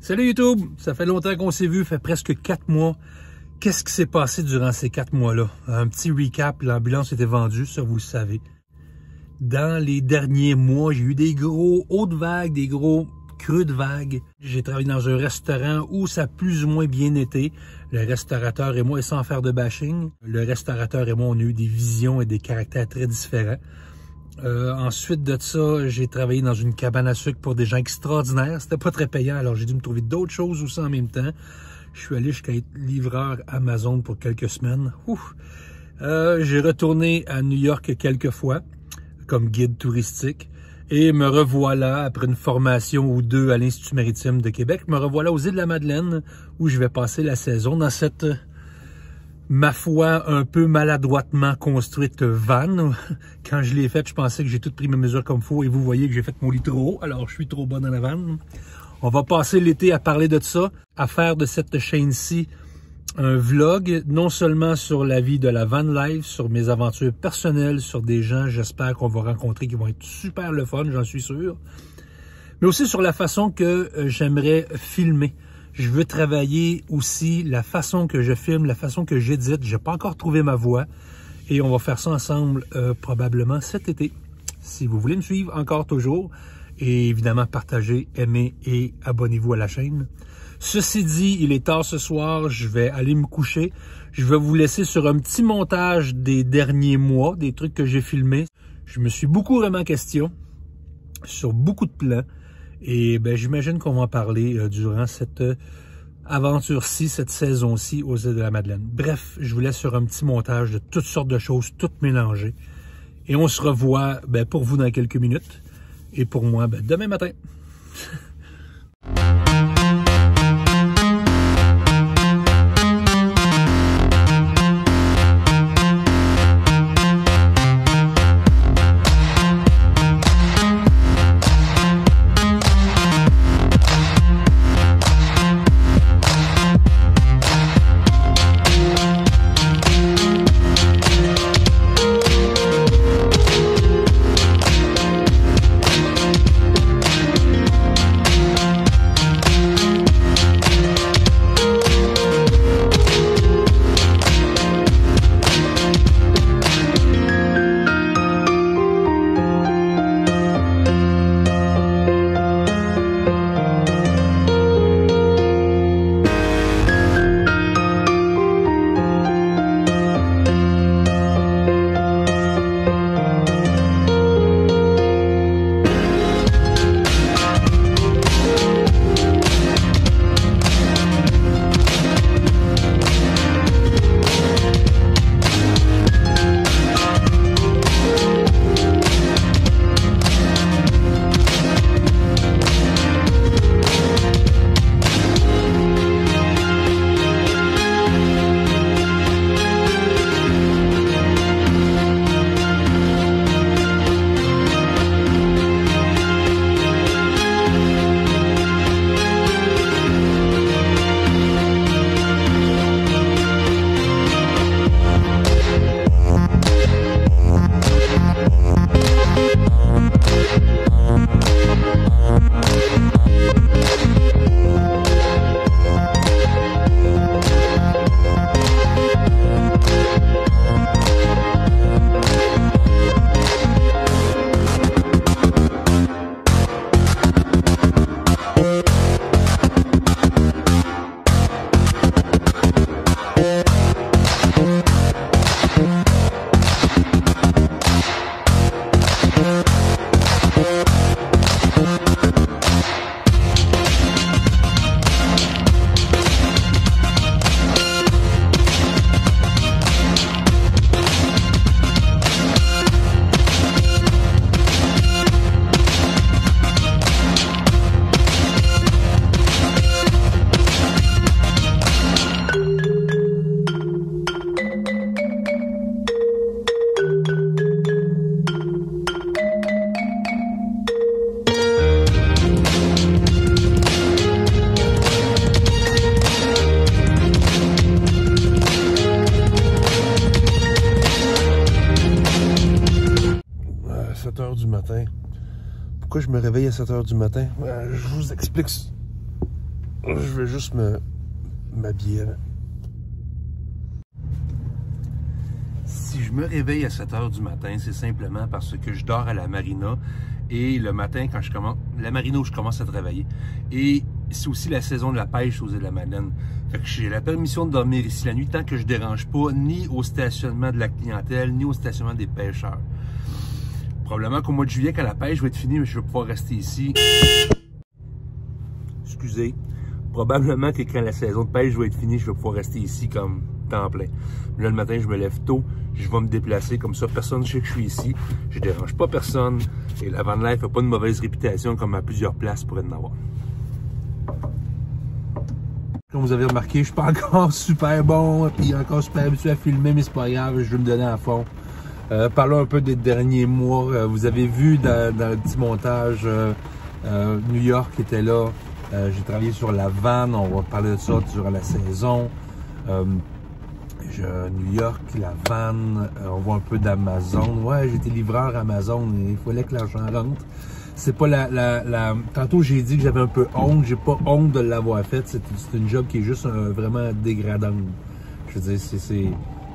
Salut YouTube! Ça fait longtemps qu'on s'est vu, fait presque quatre mois. Qu'est-ce qui s'est passé durant ces quatre mois-là? Un petit recap, l'ambulance était vendue, ça vous le savez. Dans les derniers mois, j'ai eu des gros hauts vagues, des gros creux de vagues. J'ai travaillé dans un restaurant où ça a plus ou moins bien été. Le restaurateur et moi, sans faire de bashing, le restaurateur et moi, on a eu des visions et des caractères très différents. Euh, ensuite de ça, j'ai travaillé dans une cabane à sucre pour des gens extraordinaires. C'était pas très payant, alors j'ai dû me trouver d'autres choses aussi en même temps. Je suis allé jusqu'à être livreur Amazon pour quelques semaines. Euh, j'ai retourné à New York quelques fois comme guide touristique. Et me revoilà, après une formation ou deux à l'Institut maritime de Québec, me revoilà aux îles de la Madeleine, où je vais passer la saison dans cette ma foi, un peu maladroitement construite vanne. Quand je l'ai faite, je pensais que j'ai tout pris mes mesures comme faut et vous voyez que j'ai fait mon lit trop haut, alors je suis trop bas dans la vanne. On va passer l'été à parler de ça, à faire de cette chaîne-ci un vlog, non seulement sur la vie de la van life, sur mes aventures personnelles, sur des gens, j'espère qu'on va rencontrer qui vont être super le fun, j'en suis sûr, mais aussi sur la façon que euh, j'aimerais filmer je veux travailler aussi la façon que je filme, la façon que j'édite. J'ai pas encore trouvé ma voix et on va faire ça ensemble euh, probablement cet été. Si vous voulez me suivre encore toujours et évidemment partagez, aimez et abonnez-vous à la chaîne. Ceci dit, il est tard ce soir, je vais aller me coucher. Je vais vous laisser sur un petit montage des derniers mois, des trucs que j'ai filmés. Je me suis beaucoup en question sur beaucoup de plans. Et ben, j'imagine qu'on va en parler euh, durant cette euh, aventure-ci, cette saison-ci aux îles de la Madeleine. Bref, je vous laisse sur un petit montage de toutes sortes de choses, toutes mélangées. Et on se revoit ben, pour vous dans quelques minutes. Et pour moi, ben, demain matin. Pourquoi je me réveille à 7 h du matin? Euh, je vous explique. Je vais juste me m'habiller. Si je me réveille à 7 heures du matin, c'est simplement parce que je dors à la marina et le matin, quand je commence, la marina où je commence à travailler. Et c'est aussi la saison de la pêche aux îles de la Madeleine. J'ai la permission de dormir ici la nuit tant que je dérange pas ni au stationnement de la clientèle, ni au stationnement des pêcheurs. Probablement qu'au mois de juillet, quand la pêche va être finie, je vais pouvoir rester ici. Excusez. Probablement que quand la saison de pêche va être finie, je vais pouvoir rester ici comme temps plein. Là, le matin, je me lève tôt, je vais me déplacer comme ça. Personne ne sait que je suis ici. Je dérange pas personne. Et la Van Life n'a pas une mauvaise réputation comme à plusieurs places pourrait en avoir. Comme vous avez remarqué, je suis pas encore super bon, puis encore super habitué à filmer, mais c'est pas grave, je vais me donner à fond. Euh, parlons un peu des derniers mois. Euh, vous avez vu dans, le petit montage, euh, euh, New York était là. J'ai travaillé sur la vanne, on va parler de ça durant la saison. Je, New York, la vanne, on voit un peu d'Amazon. Ouais, j'étais livreur Amazon, il fallait que l'argent rentre c'est pas la, la, Tantôt, j'ai dit que j'avais un peu honte. J'ai pas honte de l'avoir fait. C'est une job qui est juste vraiment dégradante. Je veux dire, c'est...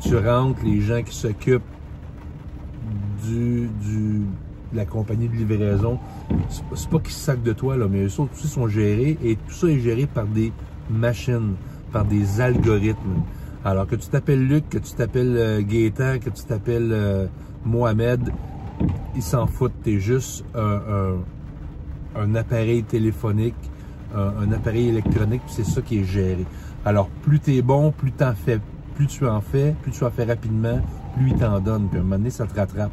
Tu rentres, les gens qui s'occupent du, la compagnie de livraison, c'est pas qu'ils sacent de toi, là, mais eux autres sont gérés et tout ça est géré par des machines, par des algorithmes. Alors que tu t'appelles Luc, que tu t'appelles euh, Gaétan, que tu t'appelles euh, Mohamed, ils s'en foutent. T'es juste un, appareil téléphonique, un, appareil électronique, c'est ça qui est géré. Alors, plus tu es bon, plus, en fais, plus tu en fais, plus tu en fais rapidement, plus il t'en donne. Puis à un moment donné, ça te rattrape.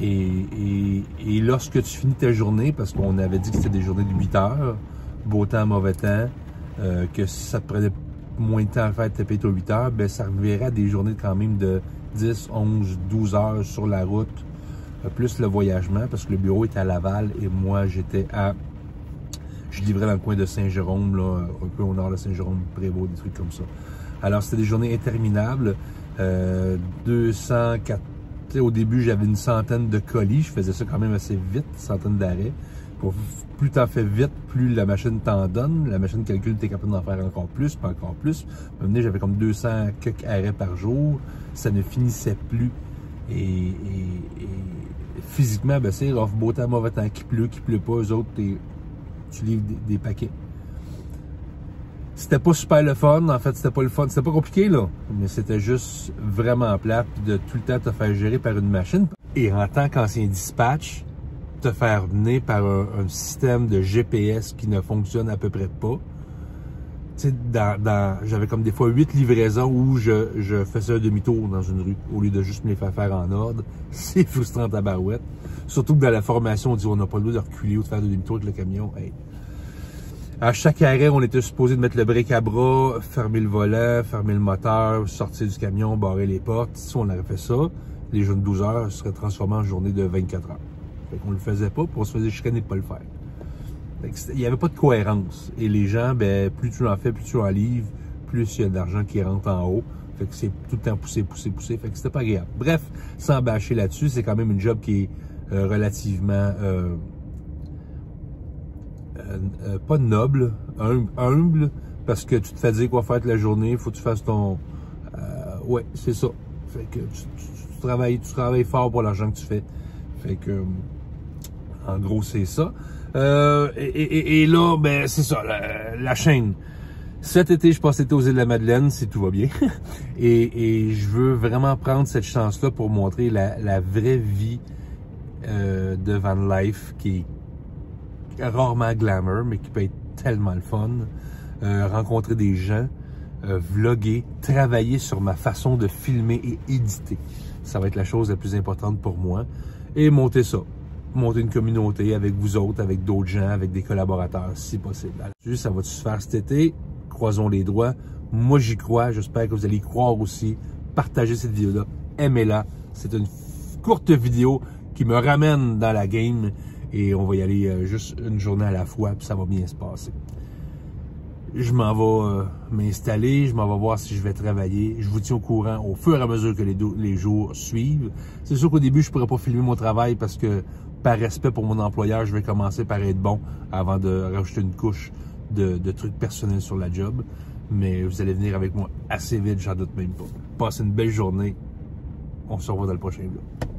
Et, lorsque tu finis ta journée, parce qu'on avait dit que c'était des journées de 8 heures, beau temps, mauvais temps, euh, que ça te prenait moins de temps à faire taper aux 8 heures, ben ça reviendrait à des journées quand même de 10, 11, 12 heures sur la route euh, plus le voyagement, parce que le bureau était à Laval et moi, j'étais à... Je livrais dans le coin de Saint-Jérôme, un peu au nord de Saint-Jérôme, Prévost, des trucs comme ça. Alors, c'était des journées interminables. Euh, 204... Au début, j'avais une centaine de colis. Je faisais ça quand même assez vite, centaine d'arrêts. Plus t'en fais vite, plus la machine t'en donne. La machine calcule, t'es capable d'en faire encore plus, pas encore plus. Maintenant, j'avais comme 200 quelques arrêts par jour. Ça ne finissait plus. Et, physiquement, ben, c'est off beau temps, mauvais temps, qui pleut, qui pleut pas, eux autres, tu livres des, paquets. C'était pas super le fun, en fait, c'était pas le fun, c'était pas compliqué, là, mais c'était juste vraiment plate de tout le temps te faire gérer par une machine. Et en tant qu'ancien dispatch, te faire venir par un système de GPS qui ne fonctionne à peu près pas dans, j'avais comme des fois huit livraisons où je, je faisais un demi-tour dans une rue au lieu de juste me les faire faire en ordre. C'est frustrant à barouette. Surtout que dans la formation, on dit on n'a pas le droit de reculer ou de faire un demi-tour avec le camion. À chaque arrêt, on était supposé de mettre le break à bras, fermer le volant, fermer le moteur, sortir du camion, barrer les portes. Si on avait fait ça, les de 12 heures seraient transformés en journée de 24 heures. Fait qu'on le faisait pas, pour on se faisait chicaner de pas le faire. Il n'y avait pas de cohérence. Et les gens, ben, plus tu en fais, plus tu en livres, plus il y a de l'argent qui rentre en haut. Fait que c'est tout le temps poussé, poussé, poussé. Fait que c'était pas agréable. Bref, sans bâcher là-dessus, c'est quand même une job qui est euh, relativement euh, euh, pas noble, humble, parce que tu te fais dire quoi faire toute la journée, faut que tu fasses ton. ouais, c'est ça. Fait que tu, travailles, tu travailles fort pour l'argent que tu fais. Fait que en gros, c'est ça. Euh, et, là, ben c'est ça, la, chaîne. Cet été, je passe l'été aux îles de la Madeleine, si tout va bien. et, je veux vraiment prendre cette chance-là pour montrer la, vraie vie euh, de Van Life, qui rarement glamour, mais qui peut être tellement le fun. Euh, rencontrer des gens, vlogger, travailler sur ma façon de filmer et éditer. Ça va être la chose la plus importante pour moi. Et monter ça monter une communauté avec vous autres, avec d'autres gens, avec des collaborateurs, si possible. ça va se faire cet été? Croisons les doigts. Moi, j'y crois. J'espère que vous allez y croire aussi. Partagez cette vidéo-là. Aimez-la. C'est une courte vidéo qui me ramène dans la game et on va y aller euh, juste une journée à la fois, puis ça va bien se passer. Je m'en vais euh, m'installer, je m'en vais voir si je vais travailler. Je vous tiens au courant au fur et à mesure que les, jours suivent. C'est sûr qu'au début, je pourrais pas filmer mon travail parce que par respect pour mon employeur, je vais commencer par être bon avant de rajouter une couche de, de trucs personnels sur la job. Mais vous allez venir avec moi assez vite, j'en doute même pas. Passez une belle journée. On se revoit dans le prochain vlog.